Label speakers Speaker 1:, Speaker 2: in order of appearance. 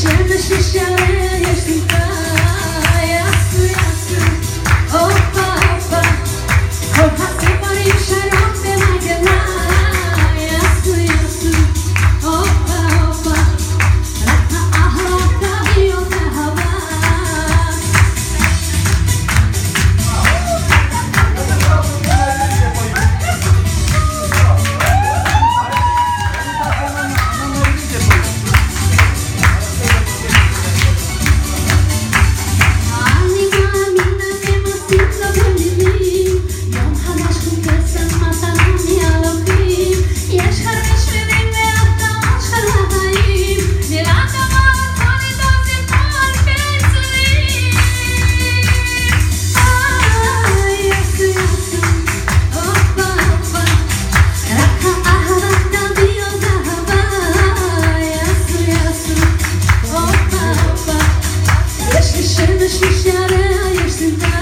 Speaker 1: 现在是下的人有谁？şişare ayırsın. da